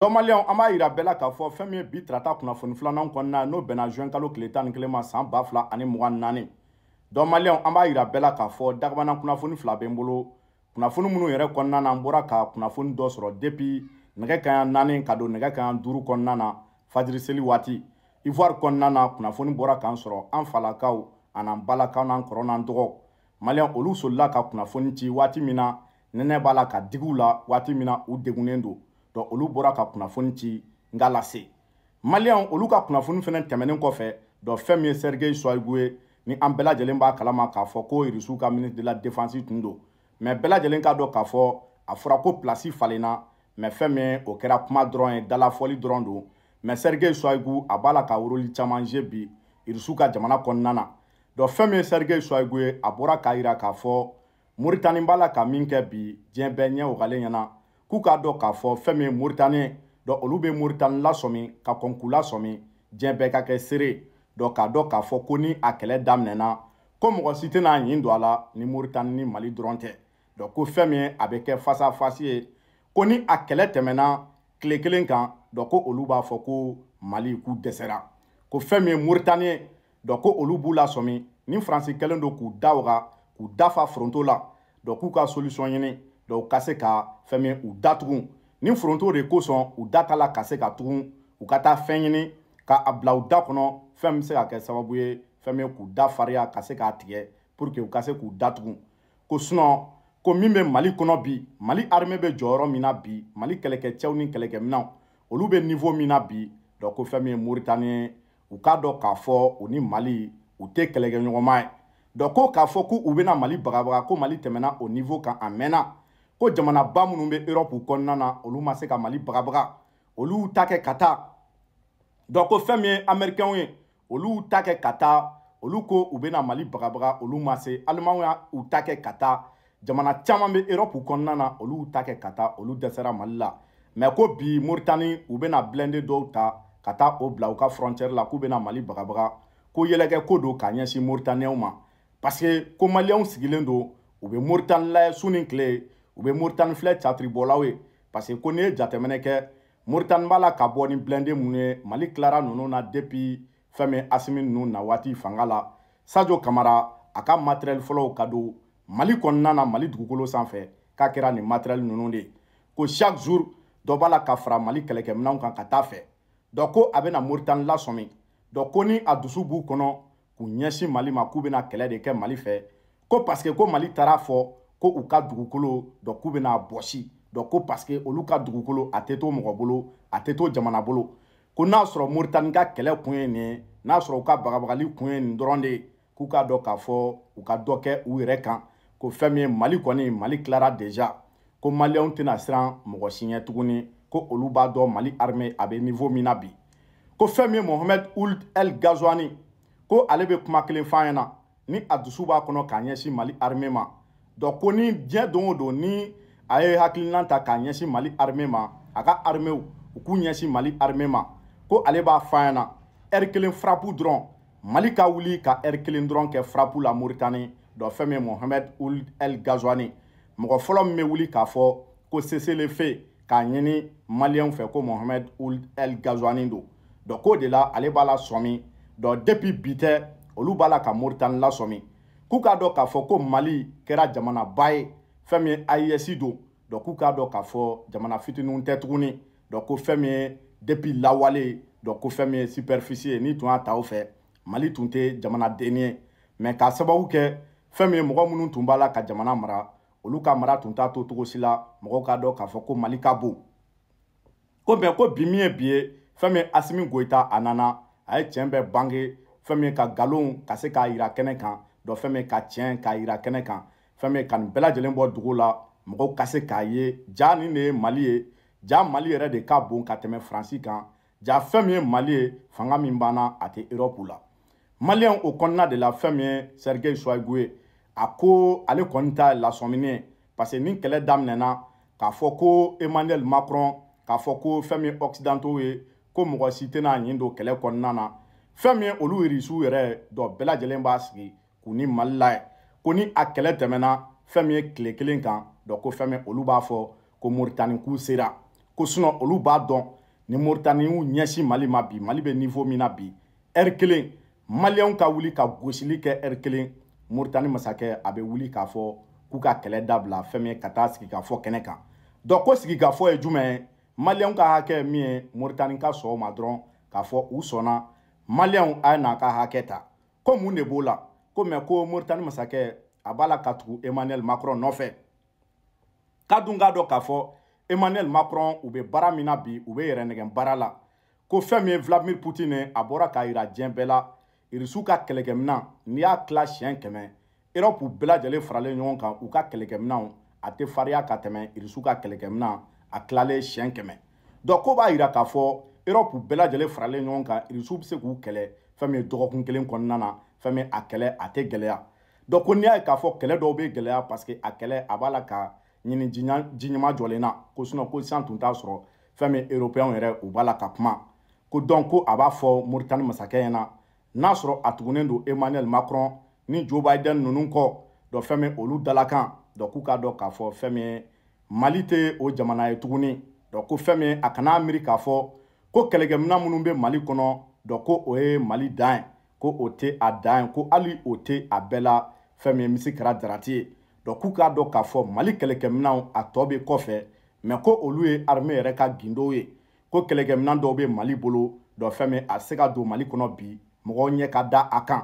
dɔnbaliyaw an b'a yira bɛɛ la k'a fɔ fɛn min ye bi tarata kunnafoni filanan kɔnɔna n'o bɛnna juin kalo tile tan ni kelen ma san ba fila ani mugan naani dɔnbaliyaw an b'a yira bɛɛ la k'a fɔ dagabana kunnafoni fila bɛ n bolo kunnafoni minnu yɛrɛ kɔnɔna na n bɔra ka kunnafoni dɔ sɔrɔ depuis nɛgɛ kaɲa naani ka don nɛgɛ kaɲa duuru kɔnɔna na fajiri seli waati ivoire kɔnɔna na kunnafoni bɔra k'an sɔrɔ an falakaw an'an balakaw n'an kɔrɔ n'an dɔgɔ maliyɛn olu solila ka kunnafoni ci waati min na nɛnɛ b'a la ka digiw la waati min na u degunnen don dɔn olu bɔra ka kunnafoni ci n ka lase maliyɛnw olu ka kunnafoni fana tɛmɛnen kɔfɛ dɔn fɛn min ye sergei soigu ye ni an bɛɛ lajɛlen b'a kalama k'a fɔ ko irisiw ka ministre de la défense tun don mɛ bɛɛ lajɛlen k'a dɔn k'a fɔ a fɔra ko pilasi falenna mɛ fɛn min o kɛra kuma dɔrɔn ye dalafɔli dɔrɔn don mɛ sergei soigu a b'a la ka woroli caman je bi irisiw ka jamana kɔnɔna na dɔn fɛn min ye sergei soigu ye a bɔra k'a yira k'a fɔ moritani b'a la ka min kɛ bi diɲɛ bɛɛ ɲɛ wagalen ɲɛna k'u k'a dɔn k'a fɔ fɛn min moritani dɔn olu bɛ moritani lasɔmi ka kɔn k'u lasɔmi diɲɛ bɛɛ ka kɛ seere dɔn k'a dɔn k'a fɔ ko ni a kɛlɛ daminɛna ko mɔgɔ si tɛna ɲin don a la ni moritani ni mali dɔrɔn tɛ dɔn ko fɛn min a bɛ kɛ fasafasi ye ko ni a kɛlɛ tɛmɛna tile kelen kan dɔn ko olu b'a fɔ ko mali k'u dɛsɛra ko fɛn min moritani dɔn ko olu b'u lasɔmi ni faransi kɛlen don k'u da waga k'u dafa foronto la dɔn k'u ka solisɔn ɲini dɔn u ka se ka fɛn min u datugun ni foronto de kosɔn u da ta la ka se ka tugun u ka taa fɛn ɲini ka a bila u da kɔnɔ fɛn min bɛ se ka kɛ sababu ye fɛn min k'u da fariya ka se k'a tigɛ pour que u ka se k'u datugun ko sinɔn ko min bɛ mali kɔnɔ bi mali armée bɛ jɔyɔrɔ min na bi mali kɛlɛkɛcɛw ni kɛlɛkɛminɛnw olu bɛ niveau min na bi dɔn ko fɛn min ye moritani u k'a dɔn k'a fɔ u ni mali u tɛ kɛlɛkɛɲɔgɔnma ye dɔn ko k'a fɔ ko u bɛna mali bagabaga ko mali tɛmɛna o nivo kan a mɛnna ko jamanaba minnu bɛ erɔpu kɔnɔna na olu ma se ka mali bagabaga olu ta kɛ ka taa dɔn ko fɛn min ye amerikɛnw ye olu ta kɛ ka taa olu ko u bɛna mali bagabaga olu ma se alimanw y'a u ta kɛ ka taa jamana caman bɛ erɔpu kɔnɔna na olu ta kɛ ka taa olu dɛsɛra mali la mɛ ko bi moritani u bɛna blende dɔw ta ka taa o bila u ka frontiɛri la k'u bɛna mali bagabaga ko yɛlɛkɛ ko don ka ɲɛsin moritaniyɛnw ma paseke ko maliyɛnw sigilen don u bɛ moritani layɛ su ni tile u bɛ moritani filɛ catiribɔlaw ye paseke ko n'i ye jateminɛ kɛ moritani b'a la ka bɔ ni blende minnu ye mali tilara ninnu na depuis fɛn min asimi ninnu na waati fanga la sajo kamara a ka matɛrɛli fɔlɔw ka don mali kɔnɔna na mali dugukolo sanfɛ k'a kɛra nin matɛrɛli ninnu de ye ko chaque jour dɔ b'a la ka fara mali kɛlɛkɛminɛnw kan ka taa fɛ dɔ ko a bɛna moritani lasɔmi dɔ ko ni a dusu b'u kɔnɔ k'u ɲɛsin mali ma k'u bɛna kɛlɛ de kɛ mali fɛ ko parce que ko mali taara fɔ ko u ka dugukolo dɔ k'u bɛna bɔsi dɔ ko parce que olu ka dugukolo a tɛ to mɔgɔ bolo a tɛ to jamana bolo ko n'a sɔrɔ moritani ka kɛlɛ kun ye nin n'a sɔrɔ u ka bagabagali kun ye nin dɔrɔn de ye k'u k'a dɔn k'a fɔ u ka dɔ kɛ u yɛrɛ kan ko fɛn min ye mali kɔni mali tilara deja ko maliyɛnw tɛna siran mɔgɔ si ɲɛ tuguni ko olu b'a dɔn mali arme a bɛ nivo min na bi ko fɛn min ye mohamɛd uld el gazwani ko ale bɛ kuma kelen f'an ɲɛna ni a dusu b'a kɔnɔ k'a ɲɛsin mali armée ma donc ko ni diɲɛ don o don ni a ye hakilinan ta k'a ɲɛsin mali armée ma a ka armeew u k'u ɲɛsin mali armée ma ko ale b'a fɔ a ɲɛna ɛri kelen frapu dɔrɔn mali ka wuli ka ɛri kelen dɔrɔn kɛ frapu la moritani dɔ fɛn min mohamɛd ul el gazwani mɔgɔ fɔlɔ min bɛ wuli k'a fɔ ko seselefe k'a ɲini maliyɛnw fɛ ko mohamɛd ul el gazwani don dɔ k'o de la ale b'a la sɔmi dɔ depi bi tɛ olu b'a la ka moritani lasɔmi k'u k'a dɔn k'a fɔ ko mali kɛra jamanaba ye fɛn min ye ais don dɔ k'u k'a dɔn k'a fɔ jamana fitininw tɛ tuguni dɔ ko fɛn min ye depi lawale dɔ ko fɛn min ye superficie ye n'i tun y'a ta o fɛ mali tun tɛ jamanadenni ye mɛ k'a sababu kɛ fɛn min ye mɔgɔ minnu tun b'a la ka jamana mara olu ka mara tun t'a to cogo si la mɔgɔw k'a dɔn k'a fɔ ko mali ka bon ko mɛ ko bi min ye bi ye fɛn min asimi goyita a nana a ye tiɲɛ bɛɛ bange fɛn min ka nkalonw ka se k'a yira kɛnɛ kan dɔ fɛn min ka tiɲɛ k'a yira kɛnɛ kan fɛn min ka nin bɛɛ lajɛlen bɔ dugu la mɔgɔw ka se k'a ye ja nin de ye mali ye ja mali yɛrɛ de ka bon ka tɛmɛ faransi kan ja fɛn min ye mali ye fanga min banna a tɛ erɔpu la maliyɛn o kɔnɔna de la fɛn min ye sergei soigu ye a ko ale kɔni ta lasɔmini ye parce que ni kɛlɛ daminɛna k'a fɔ ko emmanuel macron k'a fɔ ko fɛn min occidentaux ye ko mɔgɔ si tɛna ɲin don kɛlɛ kɔnɔna na fɛn min ye olu irisiw yɛrɛ dɔ bɛɛ lajɛlen b'a sigi k'u ni mali la ko ni a kɛlɛ tɛmɛna fɛn min ye tile kelen kan dɔn ko fɛn min olu b'a fɔ ko moritani k'u sera ko sinɔ olu b'a dɔn ni moritani y'u ɲɛsin mali ma bi mali bɛ nivo min na bi ɛri kelen maliyɛnw ka wuli ka gosili kɛ ɛri kelen moritani masakɛ a bɛ wuli k'a fɔ k'u ka kɛlɛ dabila fɛn min ye ka taa sigikafɔ kɛnɛ kan dɔn ko sigikafɔ ye jumɛn ye maliyɛnw ka hakɛ min ye moritani ka sɔn o ma dɔrɔn k'a fɔ u sɔnna maliyɛnw a ye n'a ka hakɛ ta ko mun de b'o la ko mɛ ko moritani masakɛ a b'a la ka tugu emmanuel macron nɔfɛ k'a dun k'a dɔn k'a fɔ emmanuel macron u bɛ baara min na bi u bɛ yɛrɛ nɛgɛn baara la ko fɛn min ye vladimir poutine a bɔra k'a jira diɲɛ bɛɛ la irisiw ka kɛlɛkɛminan n'i y'a tila siɲɛ kɛmɛ erɔpu bɛɛ lajɛlen faralen ɲɔgɔn kan u ka kɛlɛkɛminanw a tɛ fariya ka tɛmɛ irisiw ka kɛlɛkɛminan a tilalen siyɛn kɛmɛ dɔn ko b'a yira k'a fɔ erɔpu bɛɛ lajɛlen faralen ɲɔgɔn kan irisiw bɛ se k'u kɛlɛ fɛn min ye dɔgɔkun kelen kɔnɔna na fɛn min a kɛlɛ a tɛ gɛlɛya dɔn ko n'i y'a ye k'a fɔ kɛlɛ dɔw bɛ gɛlɛya parce que a kɛlɛ a b'a la ka ɲini jiɲɛma jɔlen na ko sinɔn ko sisan tun t'a sɔrɔ fɛn min eropeyɛnw yɛrɛ u b'a la ka kuma ko dɔn ko a b'a fɔ moritani masakɛ ɲɛna n'a sɔrɔ a tugunnen don emmanuel macron ni joe biden ninnu kɔ dɔ fɛn min olu dalakan dɔ k'u k'a dɔn k'a fɔ fɛn min mali tɛ o jamana ye tuguni dɔ ko fɛn min a kana miiri k'a fɔ ko kɛlɛkɛminɛn minnu bɛ mali kɔnɔ dɔ ko o ye mali dan ye ko o tɛ a dan ye ko hali o tɛ a bɛɛ la fɛn min misi kɛra darati ye dɔ k'u k'a dɔn k'a fɔ mali kɛlɛkɛminɛnw a tɔ bɛ kɔfɛ mɛ ko olu ye arme yɛrɛ ka gindow ye ko kɛlɛkɛminan dɔw bɛ mali bolo dɔ fɛn min a bɛ se ka don mali kɔnɔ bi mɔgɔw ɲɛ ka da a kan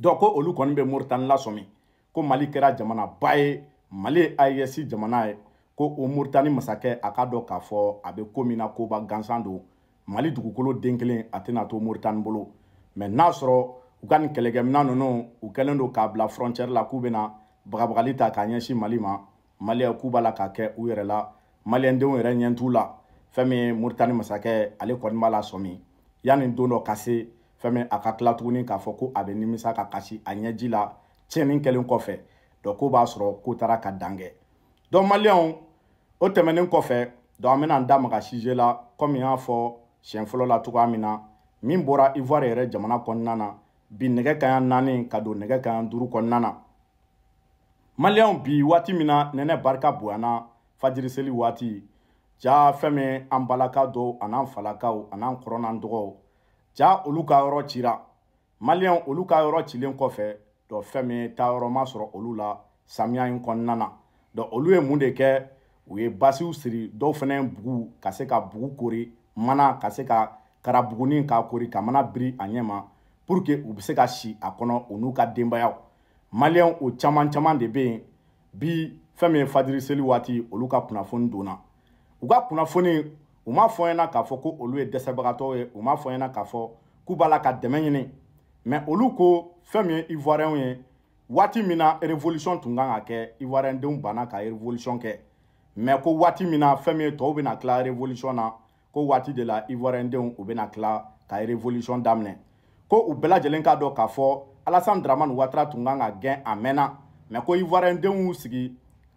dɔn ko olu kɔni bɛ moritani lasɔmi ko mali kɛra jamanaba ye mali ye aes jamana ye ko o moritani masakɛ a k'a dɔn k'a fɔ a bɛ ko min na koba gansan don mali dugukolo den kelen a tɛna to moritani bolo mɛ n'a sɔrɔ u ka nin kɛlɛkɛminan ninnu u kɛlen don k'a bila frontiɛri la k'u bɛna bagabagali ta k'a ɲɛsin mali ma maliyɛn k'u b'a la k'a kɛ u yɛrɛ la maliyɛndenw yɛrɛ ɲɛ t'u la fɛn min ye moritani masakɛ ale kɔni b'a la sɔmi yanni don dɔ ka se fɛn min a ka tila tuguni k'a fɔ ko a bɛ nimisa ka kasi a ɲɛji la tiɲɛni kɛlen kɔfɛ dɔn ko b'a sɔrɔ ko taara ka dan kɛ dɔn maliyɛnw o tɛmɛnen kɔfɛ dɔn an bɛna an da maga sije la kɔmi y'a fɔ siɲɛ fɔlɔ la cogoya min na min bɔra ivoire yɛrɛ jamana kɔnɔna na bi nɛgɛ kaɲa naani ka don nɛgɛ kaɲa duuru kɔnɔna na maliyɛnw bi waati min na nɛnɛ barika bonyana fajiriseli waati ja fɛn min an balaka dɔw an'an falakaw an'an kɔrɔnan dɔgɔw ja olu ka yɔrɔ cira maliyɛnw olu ka yɔrɔ cilen kɔfɛ dɔ fɛn min taa yɔrɔ ma sɔrɔ olu la samiya in kɔnɔna na dɔ olu ye mun de kɛ u ye basiw siri dɔw fana bugu ka se ka bugu kori mana ka se ka karabugunin k'a kori ka mana biri a ɲɛ ma pour que u bɛ se ka si a kɔnɔ u n'u ka denbayaw maliyɛn o caman caman de bɛ yen bi fɛn min ye fajiri seli waati olu ka kunnafoni donna u ka kunnafoni u m'a fɔ ɲɛna k'a fɔ ko olu ye dɛsɛbagatɔw ye u m'a fɔ ɲɛna k'a fɔ k'u b'a la ka dɛmɛ ɲini mɛ olu ko fɛn min ye ivoiriyɛnw ye waati min na révolution tun kan ka kɛ ivoiriyɛndenw banna ka révolution kɛ mɛ ko waati min na fɛn min ye tɔw bɛna tila révolution na ko waati de la ivoirien denw u bɛna tila ka révolution daminɛ ko u bɛɛ lajɛlen k'a dɔn k'a fɔ alasan dramani watara tun kan ka gɛn a mɛnna mɛ ko ivoirien denw sigi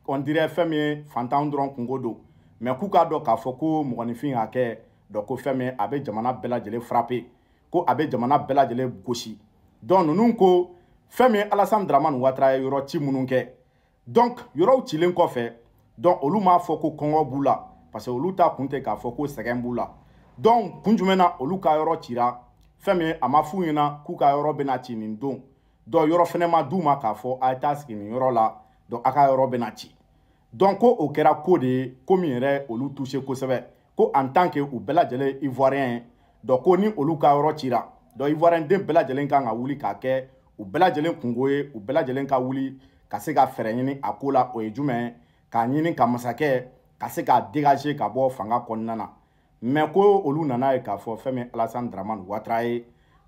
on dirait fɛn min ye fantanw dɔrɔn kungo don mɛ k'u k'a dɔn k'a fɔ ko mɔgɔninfin y'a kɛ dɔn ko fɛn min a bɛ jamana bɛɛ lajɛlen frappe ko a bɛ jamana bɛɛ lajɛlen gosi donc ninnu ko fɛn min ye alasan dramani watara ye yɔrɔ ci minnu kɛ donc yɔrɔw cilen kɔfɛ donc olu m'a fɔ ko kɔngɔ b'u la parce que olu ta kun tɛ k'a fɔ ko sɛgɛn b'u la donc kun jumɛn na olu ka yɔrɔ cira fɛn min a ma f'u ɲɛna k'u ka yɔrɔ bɛna ci nin don donc yɔrɔ fɛnɛ ma d'u ma k'a fɔ a ye taa sigi nin yɔrɔ la donc a ka yɔrɔ bɛna ci donc ko o kɛra ko de ye ko min yɛrɛ olu touché kosɛbɛ ko en tant que u bɛɛ lajɛlen ivoirien ye dɔ ko ni olu ka yɔrɔ cira dɔ ivoirien den bɛɛ lajɛlen kan ka wuli k'a kɛ u bɛɛ lajɛlen kungo ye u bɛɛ lajɛlen ka wuli ka se ka fɛɛrɛ ɲini a ko la o ye jumɛn ye k'a ɲini ka masakɛ ka se k'a dégager ka bɔ fanga kɔnɔna na mɛ ko olu nana ye k'a fɔ fɛn min alasani dramani watara ye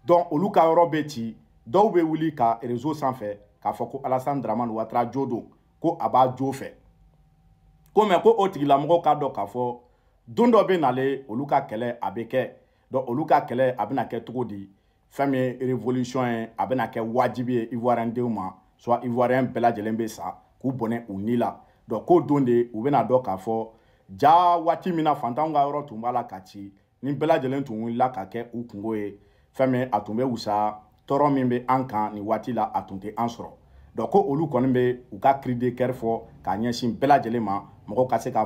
dɔn olu ka yɔrɔ bɛ ci dɔw bɛ wuli ka rezo sanfɛ k'a fɔ ko alasani dramani watara jo don ko a b'a jo fɛ ko mɛ ko o tigilamɔgɔw k'a dɔn k'a fɔ don dɔ bɛ nale olu ka kɛlɛ a bɛ kɛ donc olu ka kɛlɛ a bɛna kɛ cogo di fɛn min ye révolution ye a bɛna kɛ wajibi ye ivoirien denw ma soit ivoirien bɛɛ lajɛlen bɛ sa k'u bɔnɛ u ni la donc k'o don de u bɛna dɔn k'a fɔ ja waati min na fantanw ka yɔrɔ tun b'a la ka ci ni bɛɛ lajɛlen tun wulila ka kɛ u kungo ye fɛn min a tun bɛ wusa tɔɔrɔ min bɛ an kan nin waati la a tun tɛ an sɔrɔ dɔn ko olu kɔni bɛ u ka kiride kɛrɛfɛ fɔ k'a ɲɛsin bɛɛ lajɛlen ma mɔgɔ ka se ka